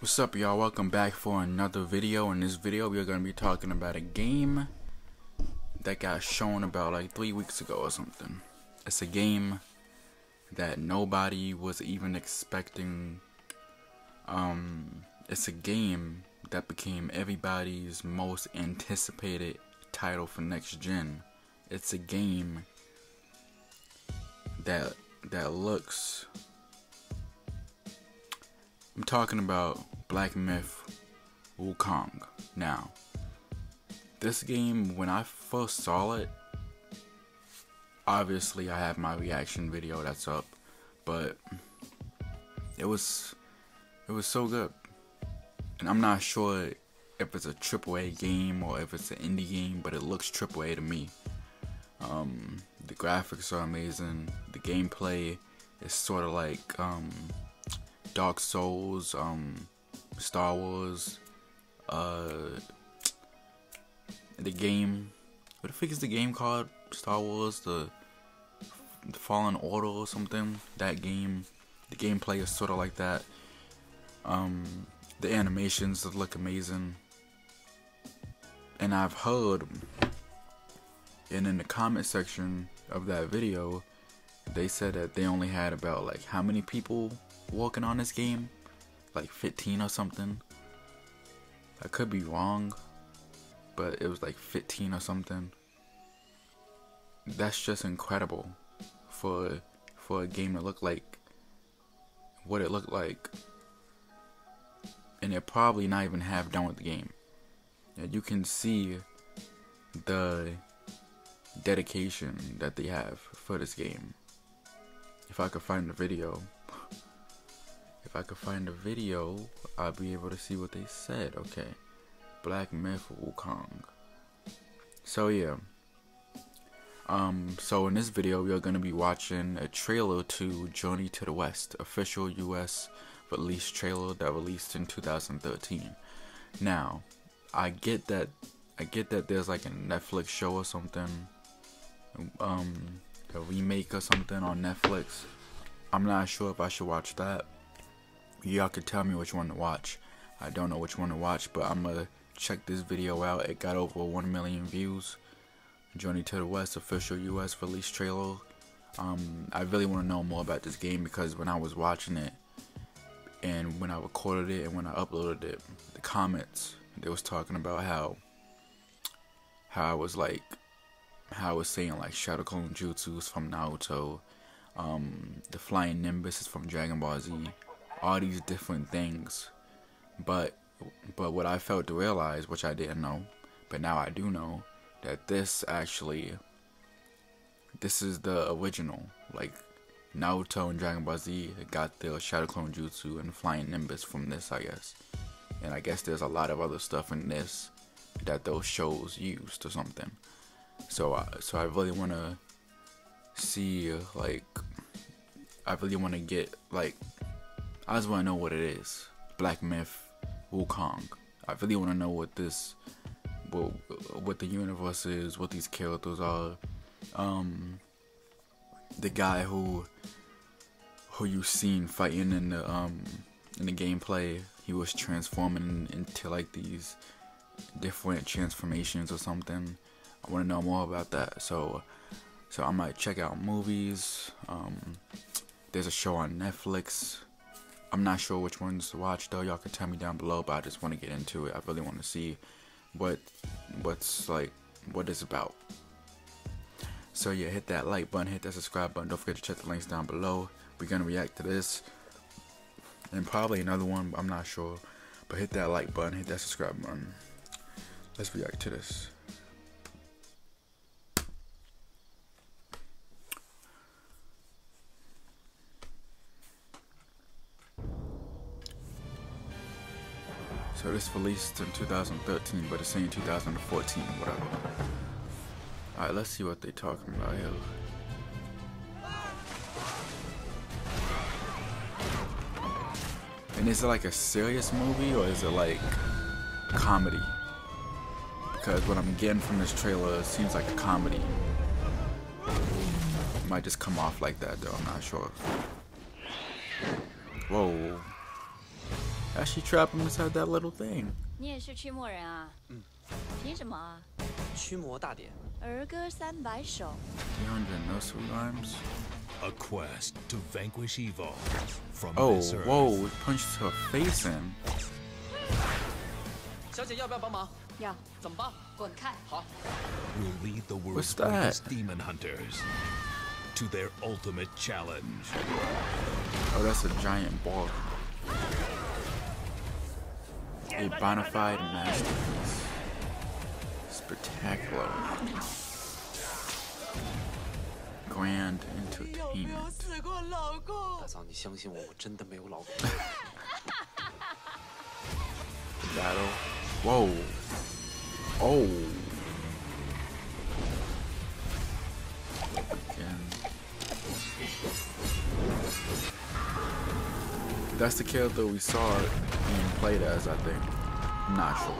What's up y'all, welcome back for another video. In this video we are going to be talking about a game that got shown about like three weeks ago or something. It's a game that nobody was even expecting. Um, it's a game that became everybody's most anticipated title for next gen. It's a game that that looks I'm talking about Black Myth Wukong. Now, this game, when I first saw it, obviously I have my reaction video that's up, but it was it was so good. And I'm not sure if it's a AAA game or if it's an indie game, but it looks AAA to me. Um, the graphics are amazing. The gameplay is sort of like um, Dark Souls, um, Star Wars, uh, the game. What the fuck is the game called? Star Wars, the, the Fallen Order or something. That game. The gameplay is sort of like that. Um, the animations look amazing. And I've heard, and in the comment section of that video, they said that they only had about like how many people working on this game, like 15 or something. I could be wrong, but it was like 15 or something. That's just incredible for for a game to look like what it looked like. And they're probably not even half done with the game. And you can see the dedication that they have for this game. If I could find the video, if I could find a video, I'll be able to see what they said. Okay. Black Myth Wukong. So yeah. Um, so in this video we are gonna be watching a trailer to Journey to the West, official US release trailer that released in 2013. Now, I get that I get that there's like a Netflix show or something, um, a remake or something on Netflix. I'm not sure if I should watch that y'all could tell me which one to watch. I don't know which one to watch, but I'm gonna check this video out. It got over 1 million views. Journey to the West official US release trailer. Um, I really want to know more about this game because when I was watching it and when I recorded it and when I uploaded it, the comments they was talking about how how I was like how I was saying like Shadow Clone Jutsu is from Naruto, um, the Flying Nimbus is from Dragon Ball Z, all these different things. But but what I failed to realize, which I didn't know, but now I do know, that this actually this is the original. Like Naruto and Dragon Ball Z got their Shadow Clone Jutsu and Flying Nimbus from this, I guess. And I guess there's a lot of other stuff in this that those shows used or something. So, uh, so I really want to see like I really want to get like I just want to know what it is. Black Myth, Wukong. I really want to know what this, what, what the universe is, what these characters are. Um, the guy who, who you seen fighting in the um in the gameplay, he was transforming into like these different transformations or something. I want to know more about that. So, so I might check out movies. Um, there's a show on Netflix I'm not sure which ones to watch though. Y'all can tell me down below, but I just want to get into it. I really want to see what what's like what it's about. So yeah, hit that like button, hit that subscribe button. Don't forget to check the links down below. We're gonna react to this and probably another one. I'm not sure, but hit that like button, hit that subscribe button. Let's react to this. So this released in 2013, but it's saying 2014, whatever. Alright, let's see what they talking about here. And is it like a serious movie or is it like comedy? Because what I'm getting from this trailer seems like a comedy. Might just come off like that though, I'm not sure. Whoa. Actually trap him inside that little thing. 你也是驱魔人啊？嗯。凭什么啊？驱魔大典。儿歌三百首。300 no sweet rhymes. A quest to vanquish evil from Oh, this earth. whoa, punched her face in. 小姐要不要帮忙？要。怎么帮？滚开！好。 will lead the world's What's that? greatest demon hunters to their ultimate challenge. Oh, that's a giant ball. A bona fide masterpiece. Spectacular. Grand entertainment. 大嫂，你相信我，我真的没有老公。 Battle. Whoa. Oh. That's the character we saw being played as, I think. I'm not sure.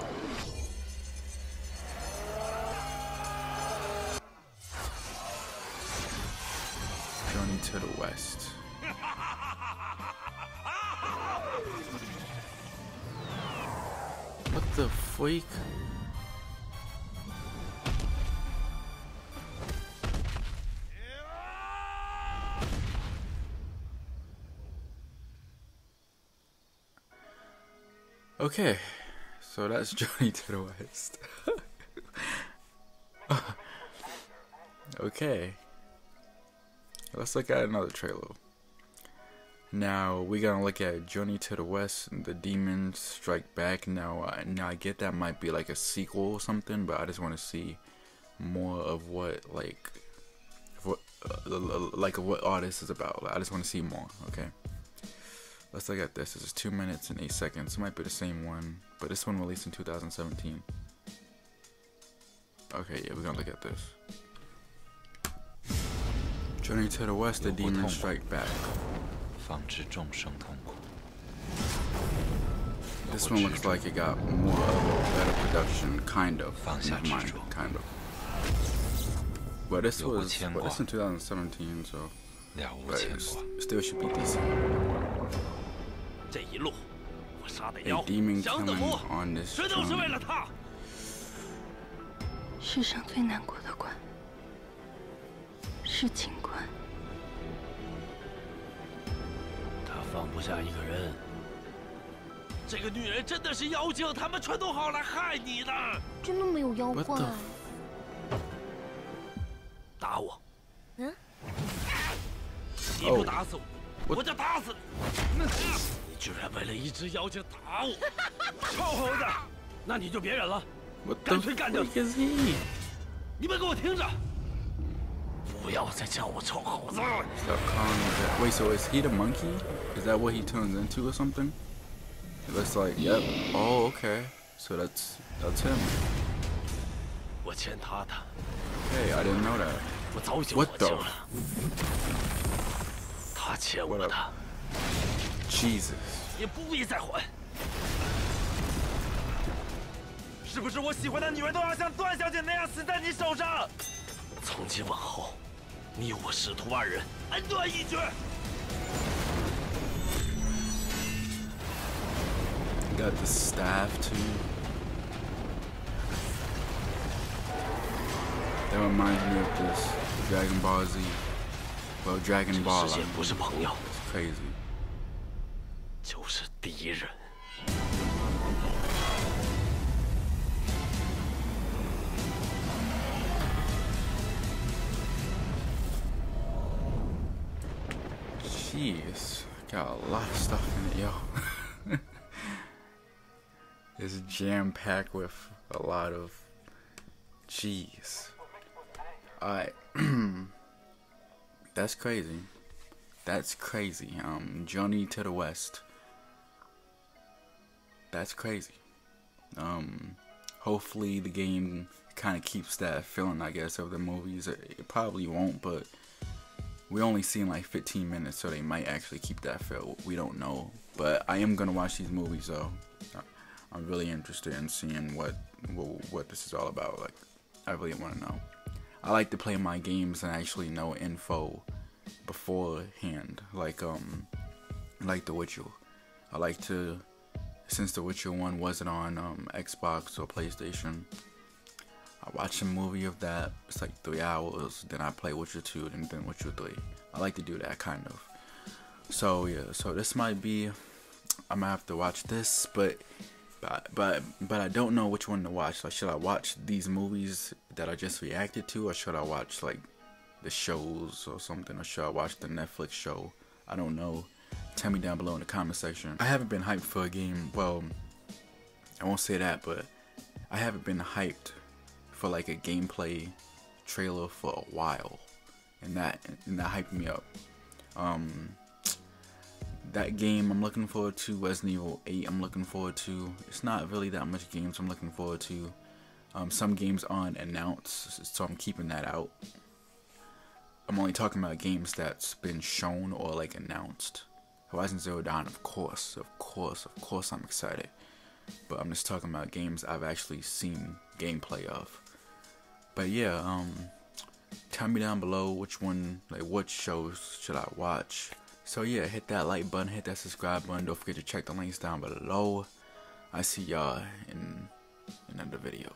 Journey to the West. What the freak? Okay, so that's Journey to the West. okay, let's look at another trailer. Now we're gonna look at Journey to the West the Demons Strike Back. Now, uh, now I get that might be like a sequel or something, but I just want to see more of what like, what uh, like what all this is about. I just want to see more. Okay, Let's look at this. This is 2 minutes and 8 seconds. It might be the same one, but this one released in 2017. Okay, yeah, we're gonna look at this. Journey to the West, the Demon strike back. This one looks like it got more of a better production, kind of. Never mind, kind of. But this was but this in 2017, so but still should be decent. 这一路，我杀的妖降的魔，全都是为了他。世上最难过的关是情关。他放不下一个人。这个女人真的是妖精，他们全都好来害你的。真的没有妖怪？打我！嗯？你不打死我，我我就打死你！你居然为了一只妖精打我，臭猴子！那你就别忍了，What 干脆干掉 he? 你们给我听着！不要再叫我臭猴子！Stop calling me that. Wait, so is he the monkey? Is that what he turns into or something? It looks like, yep. Oh, okay. So that's that's him. 我欠他的，Hey, I didn't know that. 我早就还 What 清 the- 了。他欠我的也不必再还。是不是我喜欢的女人都要像段小姐那样死在你手上？从今往后，你我师徒二人恩断义绝。Got the staff too. That reminds me of this Dragon Ball Z. Well, Dragon Ball. 世 I 界不是 mean. 朋友，It's crazy. 就是敌人。 Jeez, got a lot of stuff in it, yo. it's jam packed with a lot of. Jeez. Alright. That's crazy. That's crazy. Um, Journey to the West. That's crazy. Um, hopefully the game kind of keeps that feeling, I guess, of the movies. It, probably won't, but we only seen like 15 minutes, so they might actually keep that feel. We don't know, but I am gonna watch these movies though. I'm really interested in seeing what what, what this is all about. Like, I really want to know. I like to play my games and actually know info beforehand, like um, like The Witcher. I like to since The Witcher 1 wasn't on um, Xbox or PlayStation. I watch a movie of that. It's like three hours. Then I play Witcher 2 and then Witcher 3. I like to do that kind of. So yeah, so this might be. I'm gonna have to watch this, but but but but I don't know which one to watch. Like, should I watch these movies that I just reacted to, or should I watch like the shows or something, or should I watch the Netflix show? I don't know. Tell me down below in the comment section. I haven't been hyped for a game. Well, I won't say that, but I haven't been hyped for like a gameplay trailer for a while, and that and that hyped me up. Um, that game I'm looking forward to. Resident Evil 8 I'm looking forward to. It's not really that much games I'm looking forward to. Um, some games aren't announced, so I'm keeping that out. I'm only talking about games that's been shown or like announced. Horizon Zero Dawn, of course, of course, of course I'm excited. But I'm just talking about games I've actually seen gameplay of. But yeah, um, tell me down below which one, like what shows should I watch. So yeah, hit that like button, hit that subscribe button. Don't forget to check the links down below. I see y'all in another video.